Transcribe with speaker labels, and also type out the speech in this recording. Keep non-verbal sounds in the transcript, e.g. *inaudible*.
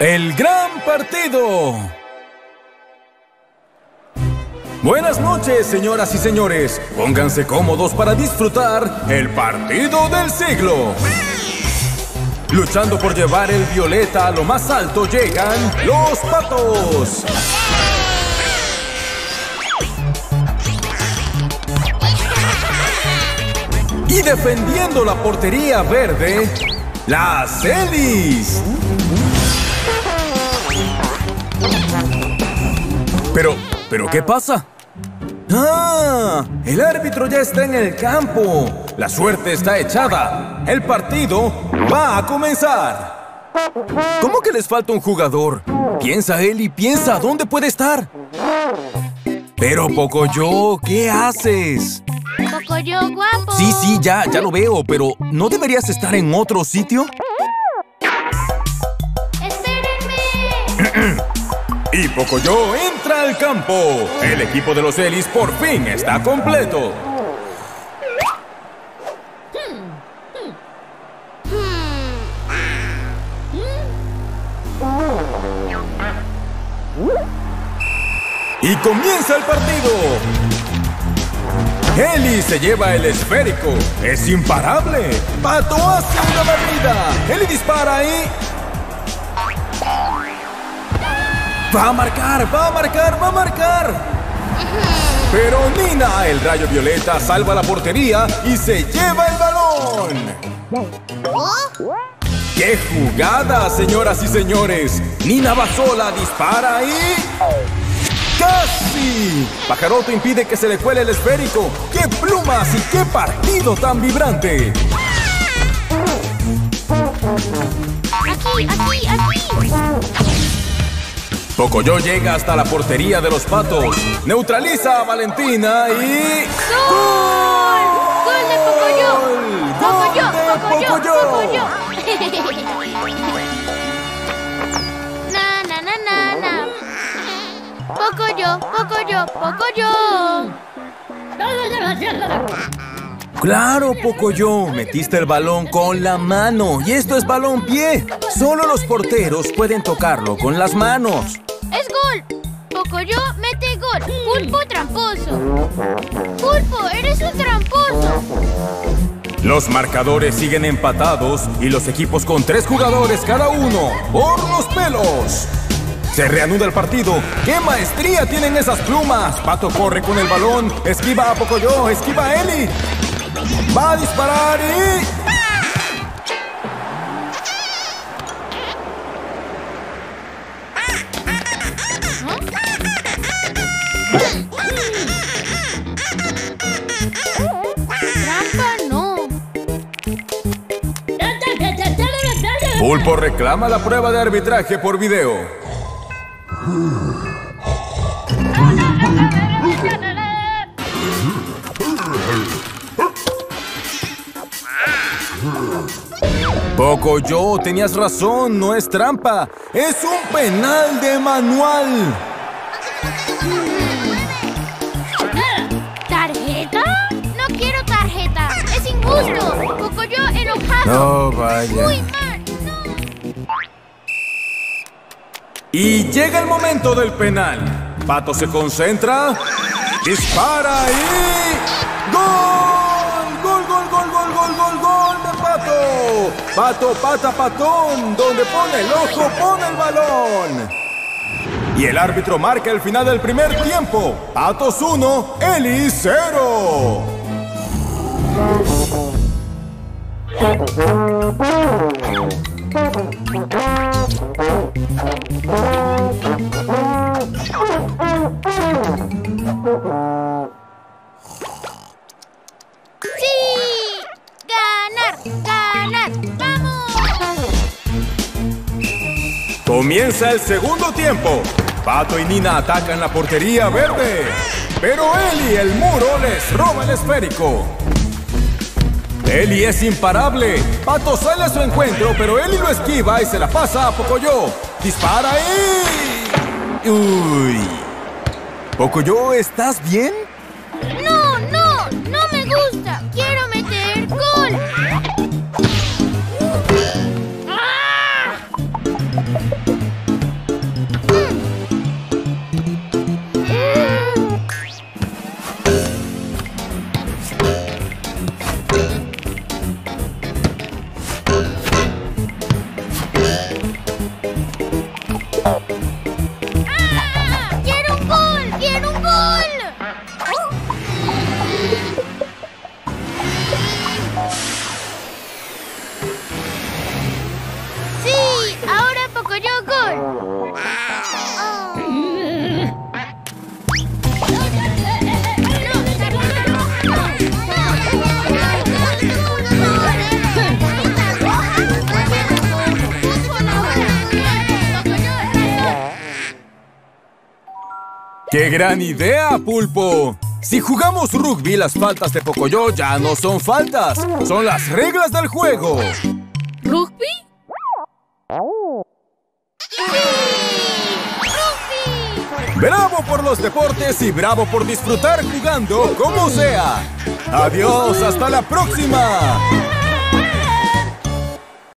Speaker 1: El gran partido. Buenas noches, señoras y señores. Pónganse cómodos para disfrutar el partido del siglo. Luchando por llevar el violeta a lo más alto llegan los patos. Y defendiendo la portería verde, las Elis. Pero, ¿pero qué pasa? ¡Ah! El árbitro ya está en el campo. La suerte está echada. El partido va a comenzar. ¿Cómo que les falta un jugador? Piensa él y piensa dónde puede estar. Pero Pocoyo, ¿qué haces?
Speaker 2: Pocoyo, guapo.
Speaker 1: Sí, sí, ya, ya lo veo, pero ¿no deberías estar en otro sitio?
Speaker 2: ¡Espérenme! *clears throat*
Speaker 1: Y Pocoyo entra al campo. El equipo de los Elis por fin está completo. Y comienza el partido. Eli se lleva el esférico. Es imparable. Pato hace una barrida. Eli dispara y... Va a marcar, va a marcar, va a marcar. Pero Nina, el rayo violeta, salva la portería y se lleva el balón. ¡Qué jugada, señoras y señores! Nina va sola, dispara y... ¡Casi! Pajaroto impide que se le cuele el esférico. ¡Qué plumas y qué partido tan vibrante!
Speaker 2: Aquí, aquí.
Speaker 1: Pocoyo llega hasta la portería de los patos. Neutraliza a Valentina y...
Speaker 2: ¡Gol! ¡Gol de Pocoyo!
Speaker 1: ¡Gol
Speaker 2: ¡Pocoyo,
Speaker 1: de
Speaker 2: Pocoyo,
Speaker 1: Pocoyo!
Speaker 2: Pocoyo! Na, na, na, na, na. Pocoyo, Pocoyo, Pocoyo.
Speaker 1: Claro, Pocoyo. Metiste el balón con la mano. Y esto es balón pie. Solo los porteros pueden tocarlo con las manos.
Speaker 2: Pocoyo mete gol. Pulpo tramposo. Pulpo, eres un tramposo.
Speaker 1: Los marcadores siguen empatados y los equipos con tres jugadores cada uno. ¡Por los pelos! Se reanuda el partido. ¡Qué maestría tienen esas plumas! Pato corre con el balón. Esquiva a Pocoyo. Esquiva a Eli. Va a disparar y... Reclama la prueba de arbitraje por video. Poco yo, tenías razón, no es trampa, es un penal de manual.
Speaker 2: ¿Tarjeta? No quiero tarjeta. Es injusto. Pocoyo enojado.
Speaker 1: No, vaya.
Speaker 2: Muy mal.
Speaker 1: Y llega el momento del penal. Pato se concentra, dispara y... ¡Gol! ¡Gol, gol, gol, gol, gol, gol, gol de Pato! Pato, pata, patón. Donde pone el ojo, pone el balón. Y el árbitro marca el final del primer tiempo. Patos 1, Eli 0. Comienza el segundo tiempo. Pato y Nina atacan la portería verde. Pero Eli, el muro, les roba el esférico. Eli es imparable. Pato sale a su encuentro, pero Eli lo esquiva y se la pasa a Pocoyo. Dispara y... Uy. Pocoyo, ¿estás bien?
Speaker 2: ¡No, no!
Speaker 1: ¡Qué gran idea, Pulpo! Si jugamos rugby, las faltas de Pocoyo ya no son faltas. Son las reglas del juego.
Speaker 2: ¿Rugby? ¡Rugby!
Speaker 1: Bravo por los deportes y bravo por disfrutar jugando como sea. Adiós, hasta la próxima.